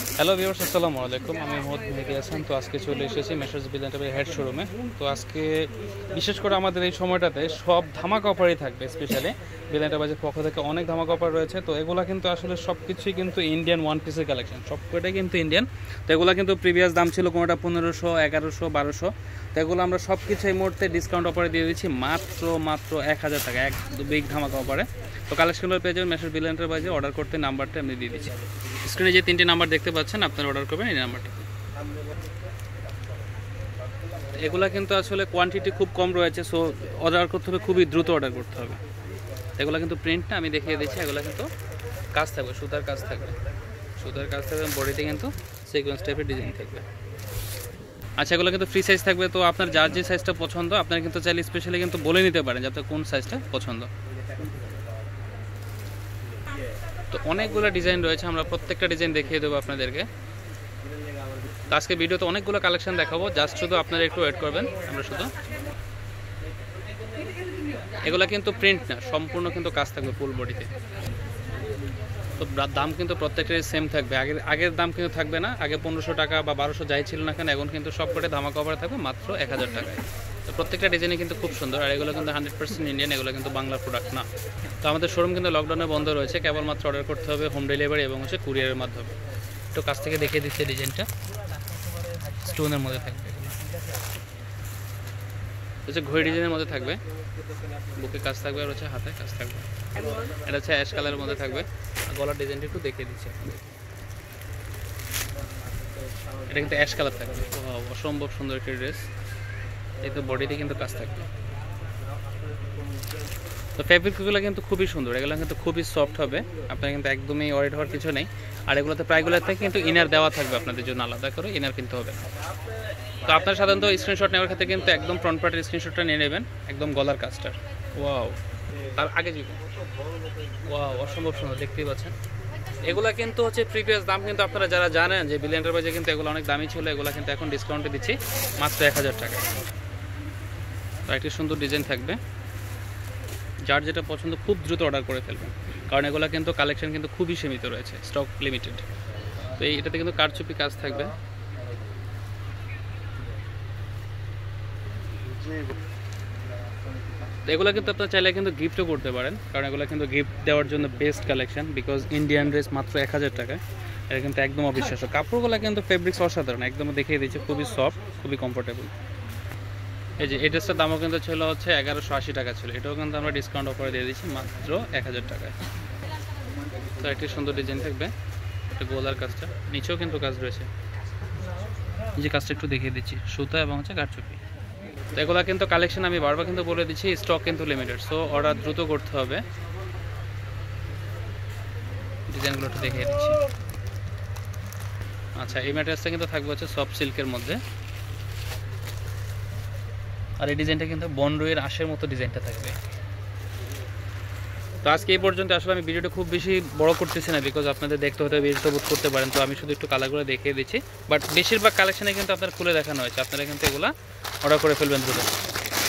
Hello viewers আসসালামু আলাইকুম। আমি মোহাম্মদ মেহেদি হাসান। তো আজকে চলে এসেছি মেসার্স বিলেন্টাবের হেড শোরুমে তো আজকে বিশেষ করে আমাদের এই সময়টাতে সব ধামাকা অফারই থাকবে স্পেশালি বিলেন্টাবাজের পক্ষ থেকে অনেক ধামাকা অফার রয়েছে। তো এগুলো কিন্তু আসলে সব কিছুই কিন্তু ইন্ডিয়ান ওয়ান পিসের কালেকশন সব কটাই কিন্তু ইন্ডিয়ান তো এগুলো কিন্তু প্রিভিয়াস দাম ছিল কোনোটা পনেরোশো, এগারোশো, বারোশো। তো এগুলো আমরা সব কিছু এই মুহূর্তে ডিসকাউন্ট অফারে দিয়ে দিচ্ছি। মাত্র মাত্র এক হাজার টাকা। এক বিগ ধামাকা অফারে তো কালেকশনগুলো পেয়ে যাবেন মেসার বিলেন্টার বাজে অর্ডার করতে নাম্বারটা আমি দিয়ে দিচ্ছি। স্ক্রিনে যে তিনটি নাম্বার দেখতে পাচ্ছেন, আপনারা অর্ডার করবেন এই নাম্বারটা। এগুলা কিন্তু আসলে কোয়ান্টিটি খুব কম রয়েছে সো অর্ডার করতে হবে খুবই দ্রুত অর্ডার করতে হবে। এগুলো কিন্তু প্রিন্টটা আমি দেখিয়ে দিচ্ছি, এগুলো কিন্তু কাজ থাকবে, সুতার কাজ থাকবে। সুতার কাজ থাকবে বডিতে কিন্তু সিকোয়েন্স টাইপের ডিজাইন থাকবে। আচ্ছা এগুলো কিন্তু ফ্রি সাইজ থাকবে, তো আপনার যার যে সাইজটা পছন্দ, আপনার কিন্তু চাইলে স্পেশালি কিন্তু বলে নিতে পারেন যে আপনার কোন সাইজটা পছন্দ। তো অনেকগুলো ডিজাইন রয়েছে, আমরা প্রত্যেকটা ডিজাইন দেখিয়ে দেবো আপনাদেরকে। তো আজকে ভিডিওতে অনেকগুলো কালেকশন দেখাবো, জাস্ট শুধু আপনারা একটু ওয়েট করবেন, আমরা শুধু। এগুলো কিন্তু প্রিন্ট না, সম্পূর্ণ কিন্তু কাজ থাকবে ফুল বডিতে তো দাম কিন্তু প্রত্যেকটাই সেম থাকবে। আগের আগের দাম কিন্তু থাকবে না, আগে পনেরোশো টাকা বা বারোশো যাই ছিল না কেন, এখন কিন্তু সব কটে ধামা কভার থাকবে মাত্র এক হাজার টাকায়। তো প্রত্যেকটা ডিজাইনই কিন্তু খুব সুন্দর, আর এগুলো কিন্তু হান্ড্রেড পার্সেন্ট ইন্ডিয়ান এগুলো কিন্তু বাংলা প্রোডাক্ট না। তো আমাদের শোরুম কিন্তু লকডাউনে বন্ধ রয়েছে, কেবলমাত্র অর্ডার করতে হবে হোম ডেলিভারি এবং হচ্ছে কুরিয়ারের মাধ্যমে। একটু কাছ থেকে দেখিয়ে দিচ্ছে ডিজাইনটা স্টোনের মধ্যে থাকবে হচ্ছে ঘড়ি ডিজাইনের মধ্যে থাকবে। বুকে কাজ থাকবে, আর হচ্ছে হাতে কাজ থাকবে। এটা হচ্ছে অ্যাশ কালারের মধ্যে থাকবে। আর গলার ডিজাইনটা একটু দেখিয়ে দিচ্ছি এটা কিন্তু অ্যাশ কালার থাকবে। অসম্ভব সুন্দর একটি ড্রেস এই তো বডিতে কিন্তু কাজ থাকবে। তো ফ্যাব্রিকগুলো কিন্তু খুবই সুন্দর, এগুলো কিন্তু খুবই সফট হবে, আপনার কিন্তু একদমই ওয়ারিড হওয়ার কিছু নেই। আর এগুলোতে প্রায়গুলোতে থেকে কিন্তু ইনার দেওয়া থাকবে আপনাদের জন্য আলাদা করে ইনার কিনতে হবে তো আপনার সাধারণত স্ক্রিনশট নেওয়ার ক্ষেত্রে কিন্তু একদম ফ্রন্ট পার্টের স্ক্রিনশটটা নিয়ে নেবেন, একদম গলার কাজটার। ওয়াও তার আগে যাবেন ওয়াও অসম্ভব সুন্দর, দেখতেই পাচ্ছেন। এগুলা কিন্তু হচ্ছে প্রিভিয়াস দাম কিন্তু আপনারা যারা জানেন যে বিলিয়ন্টার বাজে কিন্তু এগুলো অনেক দামি ছিল, এগুলো কিন্তু এখন ডিসকাউন্টে দিচ্ছি, মাত্র এক হাজার টাকা তো একটি সুন্দর ডিজাইন থাকবে। যার যেটা পছন্দ, খুব দ্রুত অর্ডার করে ফেলবেন কারণ এগুলো কিন্তু কালেকশন কিন্তু খুবই সীমিত রয়েছে স্টক লিমিটেড তো এই, এটাতে কিন্তু কারচুপি কাজ থাকবে। এগুলো কিন্তু আপনার চাইলে কিন্তু গিফটও করতে পারেন, কারণ এগুলো কিন্তু গিফট দেওয়ার জন্য best collection because Indian dress মাত্র এক হাজার টাকায় এটা কিন্তু একদম অবিশ্বাস্য। কাপড়গুলো কিন্তু ফেব্রিক্স অসাধারণ, একদম দেখিয়ে দিচ্ছে, খুবই সফট খুবই কমফোর্টেবল এই যে এই দামও কিন্তু ছিল হচ্ছে এগারোশো আশি টাকা ছিল। এটাও কিন্তু আমরা ডিসকাউন্ট অফারে দিয়ে দিচ্ছি মাত্র এক হাজার টাকায়। তো একটি সুন্দর ডিজাইন থাকবে একটা গোলার কাজটা। নিচেও কিন্তু কাজ রয়েছে। যে কাজটা একটু দেখিয়ে দিচ্ছি, সুতা এবং হচ্ছে কারচুপি। তো এগুলো কিন্তু কালেকশন আমি বারবার কিন্তু বলে দিচ্ছি স্টক কিন্তু লিমিটেড সো অর্ডার দ্রুত করতে হবে। ডিজাইনগুলো একটু দেখিয়ে দিচ্ছি। আচ্ছা এই ম্যাটেরিয়ালসটা কিন্তু থাকবে হচ্ছে সফট সিল্কের মধ্যে। আর এই ডিজাইনটা কিন্তু বনরুয়ের আশের মতো ডিজাইনটা থাকবে। তো আজকে এই পর্যন্ত আসলে আমি ভিডিওটা খুব বেশি বড় করতেছি না বিকজ আপনাদের দেখতে হতে বিরক্ত বোধ করতে পারেন। তো আমি শুধু একটু কালারগুলো দেখিয়ে দিচ্ছি। বাট বেশিরভাগ কালেকশনে কিন্তু আপনার খুলে দেখানো হয়েছে। আপনারা কিন্তু এগুলো অর্ডার করে ফেলবেন দ্রুত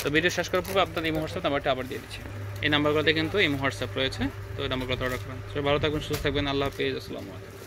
তো ভিডিও শেষ করার পর আপনার এই হোয়াটসঅ্যাপ নাম্বারটা আবার দিয়ে দিচ্ছি। এই নাম্বারগুলোতে কিন্তু এই হোয়াটসঅ্যাপ রয়েছে। তো এই নাম্বারগুলোতে অর্ডার করেন তো ভালো থাকবেন, সুস্থ থাকবেন। আল্লাহ হাফিজ। আসসালামু আলাইকুম।